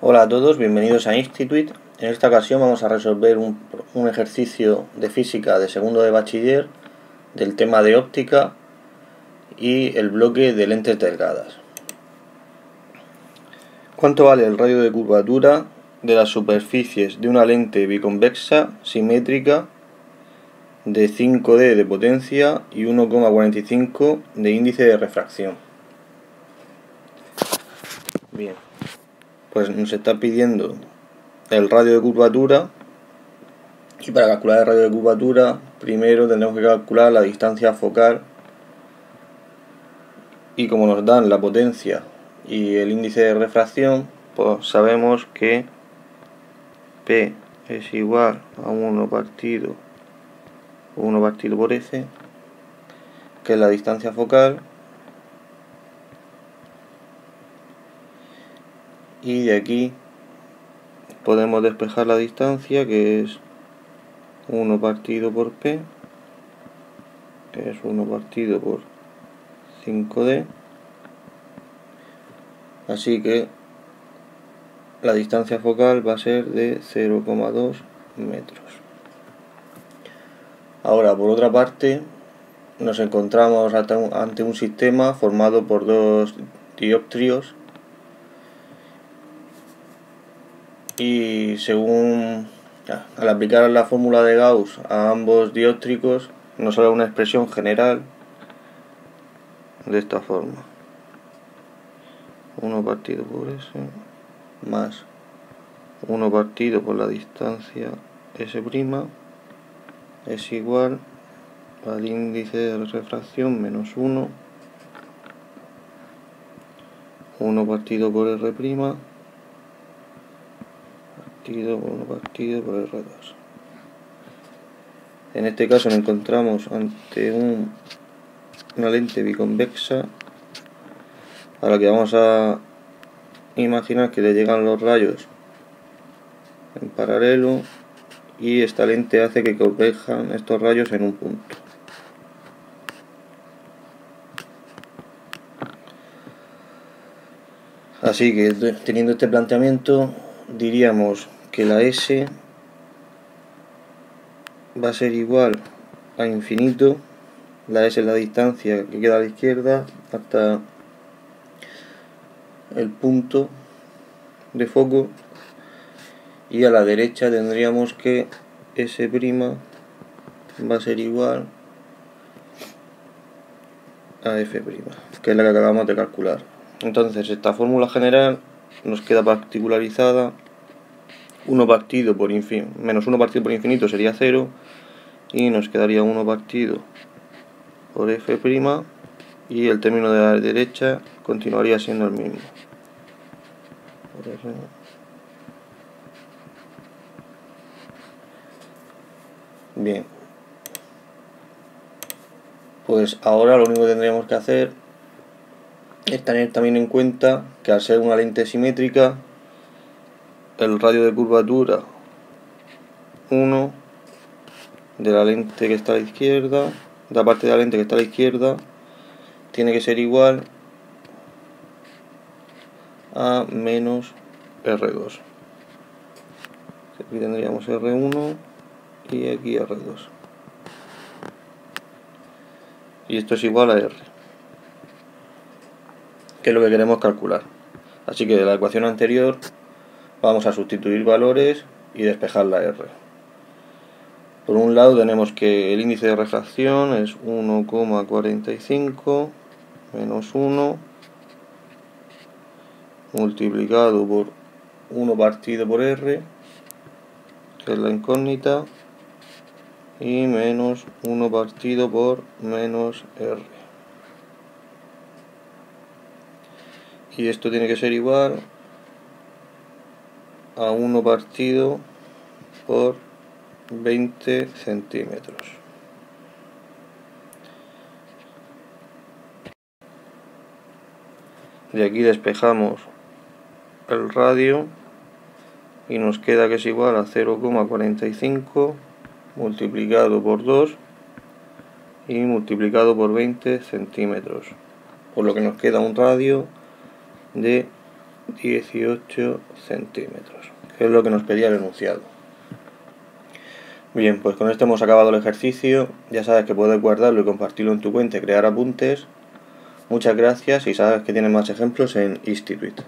Hola a todos, bienvenidos a Institute. En esta ocasión vamos a resolver un, un, ejercicio de física de segundo de bachiller del tema de óptica y el bloque de lentes delgadas. ¿Cuánto vale el radio de curvatura de las superficies de una lente biconvexa simétrica de 5D de potencia y 1,45 de índice de refracción? Bien, pues nos está pidiendo el radio de curvatura. Y para calcular el radio de curvatura primero tendremos que calcular la distancia focal. Y como nos dan la potencia y el índice de refracción pues sabemos que P es igual a 1 partido 1 partido por F que es la distancia focal y de aquí podemos despejar la distancia que es 1 partido por P que es 1 partido por 5D así que la distancia focal va a ser de 0,2 metros. Ahora por otra parte nos encontramos ante un sistema formado por dos dioptrios y según al aplicar la fórmula de Gauss a ambos dióptricos nos sale una expresión general de esta forma. 1 partido por S más 1 partido por la distancia S' es igual al índice de refracción menos 1 1 partido por R' partido por 1 partido por R2. En este caso nos encontramos ante un, una lente biconvexa a la que vamos a imaginar que le llegan los rayos en paralelo y esta lente hace que converjan estos rayos en un punto. Así que teniendo este planteamiento diríamos que la S va a ser igual a infinito la S es la distancia que queda a la izquierda hasta el punto de foco y a la derecha tendríamos que S' va a ser igual a F', que es la que acabamos de calcular. Entonces esta fórmula general nos queda particularizada 1 partido por infinito, menos 1 partido por infinito sería 0 y nos quedaría 1 partido por f' y el término de la derecha continuaría siendo el mismo. Bien. Pues ahora lo único que tendríamos que hacer es tener también en cuenta que al ser una lente simétrica el radio de curvatura 1 de la lente que está a la izquierda, de la parte de la lente que está a la izquierda, tiene que ser igual a menos R2. Aquí tendríamos R1 y aquí R2. Y esto es igual a R, que es lo que queremos calcular. Así que la ecuación anterior vamos a sustituir valores y despejar la R. Por un lado tenemos que el índice de refracción es 1,45 menos 1 multiplicado por 1 partido por R, que es la incógnita, y menos 1 partido por menos R. Y esto tiene que ser igual a 1 partido por 20 centímetros. De aquí despejamos el radio y nos queda que es igual a 0,45 multiplicado por 2 y multiplicado por 20 centímetros por lo que nos queda un radio de 18 centímetros, que es lo que nos pedía el enunciado. Bien, pues con esto hemos acabado el ejercicio. Ya sabes que puedes guardarlo y compartirlo en tu cuenta y crear apuntes. Muchas gracias y sabes que tienes más ejemplos en Institute.